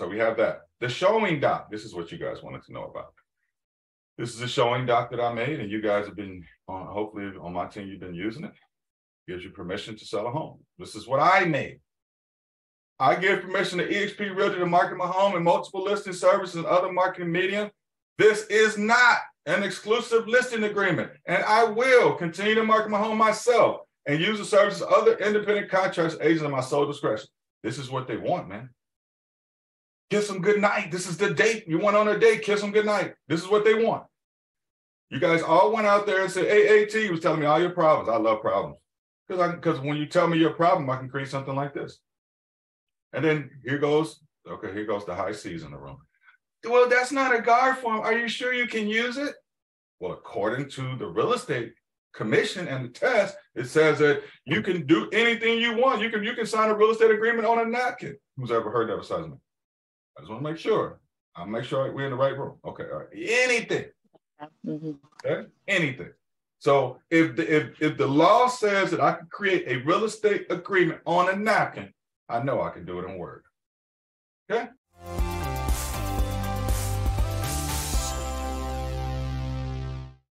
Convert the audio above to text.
So we have that. The showing doc. This is what you guys wanted to know about. This is a showing doc that I made, and you guys have been, uh, hopefully on my team, you've been using it. Gives you permission to sell a home. This is what I made. I give permission to eXp Realty to market my home in multiple listing services and other marketing media. This is not an exclusive listing agreement, and I will continue to market my home myself and use the services of other independent contracts agents at my sole discretion. This is what they want, man. Kiss them good night. This is the date. You want on a date, kiss them good night. This is what they want. You guys all went out there and said, AAT was telling me all your problems. I love problems. Because I because when you tell me your problem, I can create something like this. And then here goes, okay, here goes the high seas in the room. Well, that's not a GAR form. Are you sure you can use it? Well, according to the real estate commission and the test, it says that you can do anything you want. You can you can sign a real estate agreement on a napkin. Who's ever heard that besides me? I just want to make sure. I'll make sure we're in the right room. Okay, all right. Anything. Mm-hmm. Okay, anything. So if the if if the law says that I can create a real estate agreement on a napkin, I know I can do it in Word. Okay.